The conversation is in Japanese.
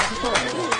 そう